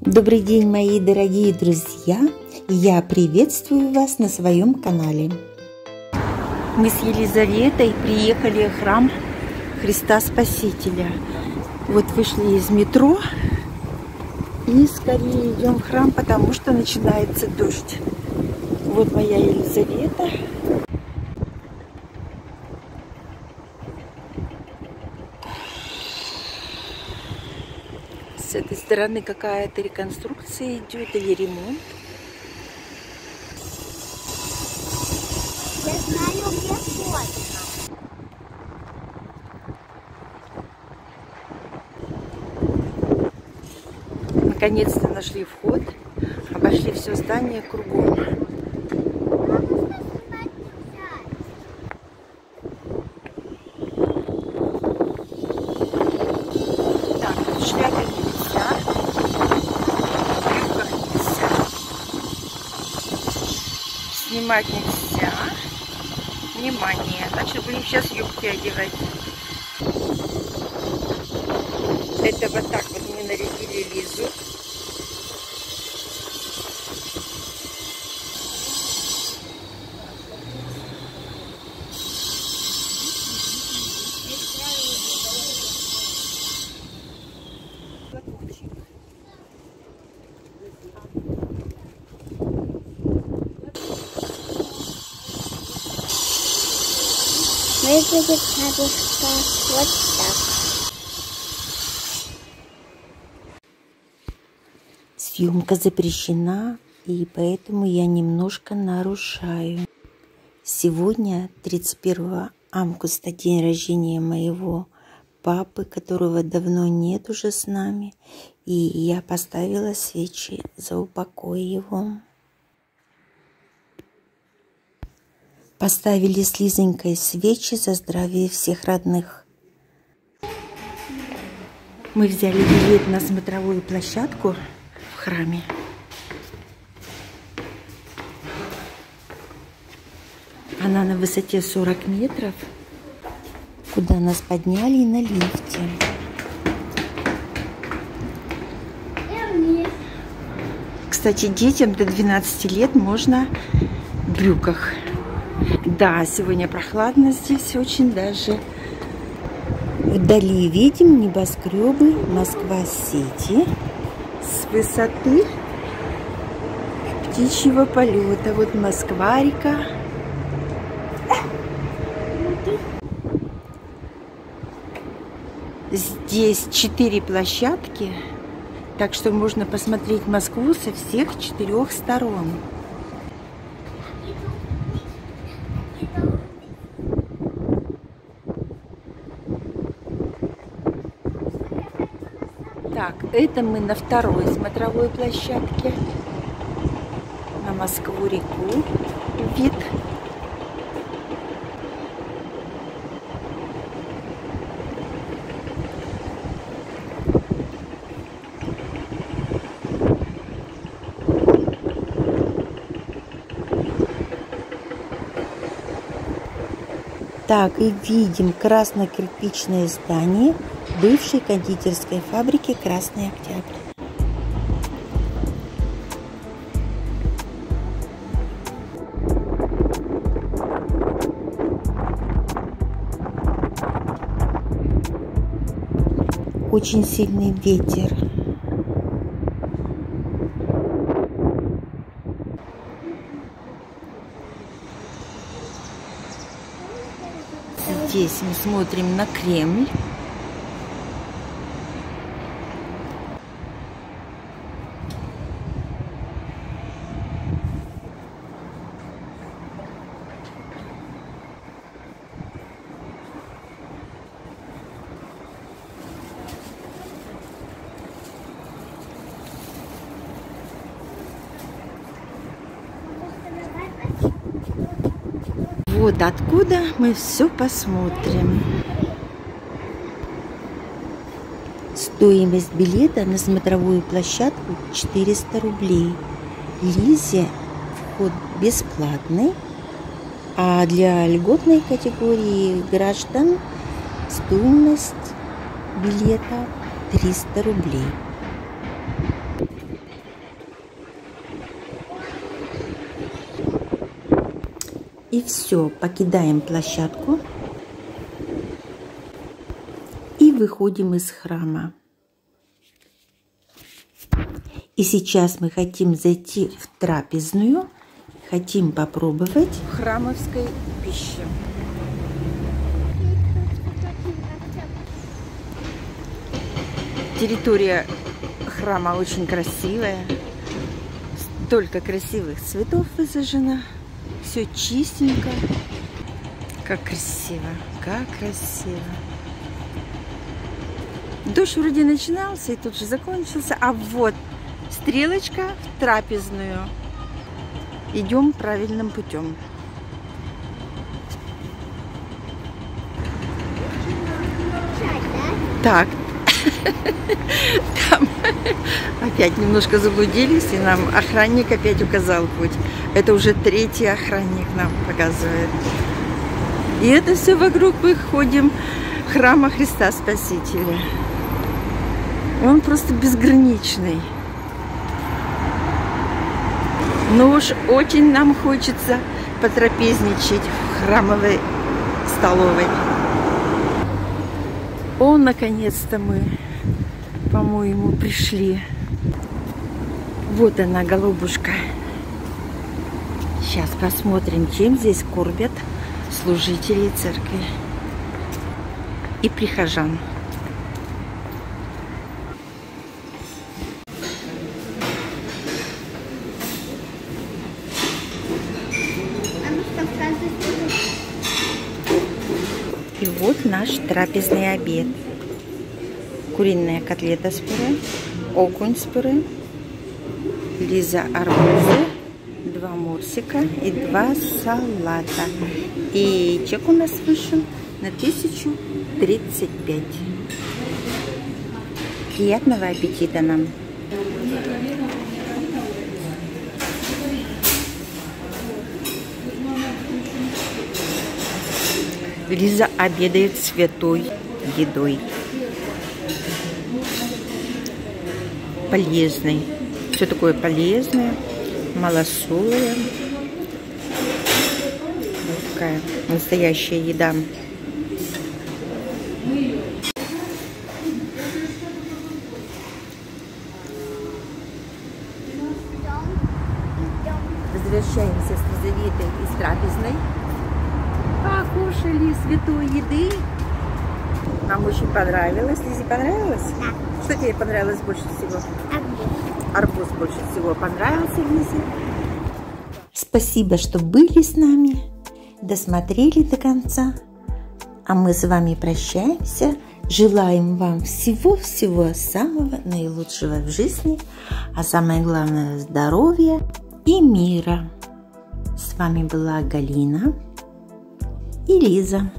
Добрый день, мои дорогие друзья! Я приветствую вас на своем канале. Мы с Елизаветой приехали в храм Христа Спасителя. Вот вышли из метро и скорее идем в храм, потому что начинается дождь. Вот моя Елизавета. Этой стороны какая-то реконструкция идет или ремонт. Я знаю, где вход. Наконец-то нашли вход, обошли все здание кругом. Так, в шляпе нельзя, в брюках нельзя, снимать нельзя. Внимание, значит будем сейчас юбки одевать. Это вот так вот мы нарядили Лизу. Выглядит кабушка вот так. Съемка запрещена, и поэтому я немножко нарушаю. Сегодня, 31 августа, день рождения моего папы, которого давно нет уже с нами, и я поставила свечи за упокой его. Поставили с Лизонькой свечи за здравие всех родных. Мы взяли билет на смотровую площадку в храме. Она на высоте 40 метров, куда нас подняли на лифте. Кстати, детям до 12 лет можно в брюках. Да, сегодня прохладно здесь очень даже. Вдали видим небоскребы Москва-Сити с высоты птичьего полета. Вот Москва-река. Здесь четыре площадки, так что можно посмотреть Москву со всех четырех сторон. Так, это мы на второй смотровой площадке. На Москву-реку вид. Так, и видим красно-кирпичное здание бывшей кондитерской фабрики «Красный Октябрь». Очень сильный ветер. Здесь мы смотрим на Кремль. Вот откуда мы все посмотрим. Стоимость билета на смотровую площадку 400 рублей. Лизе вход бесплатный, а для льготной категории граждан стоимость билета 300 рублей. И все, покидаем площадку и выходим из храма. И сейчас мы хотим зайти в трапезную, хотим попробовать храмовской пищи. Территория храма очень красивая. Столько красивых цветов высажено. Все чистенько. Как красиво, как красиво. Дождь вроде начинался и тут же закончился. А вот стрелочка в трапезную. Идем правильным путем. Так, там опять немножко заблудились, и нам охранник опять указал путь. Это уже третий охранник нам показывает. И это все вокруг мы ходим храма Христа Спасителя. Он просто безграничный. Но уж очень нам хочется потрапезничать в храмовой столовой. О, наконец-то мы, по-моему, пришли. Вот она, голубушка. Сейчас посмотрим, чем здесь кормят служителей церкви и прихожан. И вот наш трапезный обед. Куриная котлета с пюре, окунь с пюре, лиза арбузы, два морсика и два салата. И чек у нас вышел на 1035. Приятного аппетита нам! Лиза обедает святой едой. Полезной. Все такое полезное, малосолое. Вот такая настоящая еда. Возвращаемся с Лизаветой из трапезной покушали святой еды. Нам очень понравилось. Лизе понравилось? Да. Что тебе понравилось больше всего? Арбуз. Арбуз больше всего понравился Лизе. Спасибо, что были с нами, досмотрели до конца. А мы с вами прощаемся. Желаем вам всего-всего самого наилучшего в жизни, а самое главное здоровья и мира. С вами была Галина и Лиза.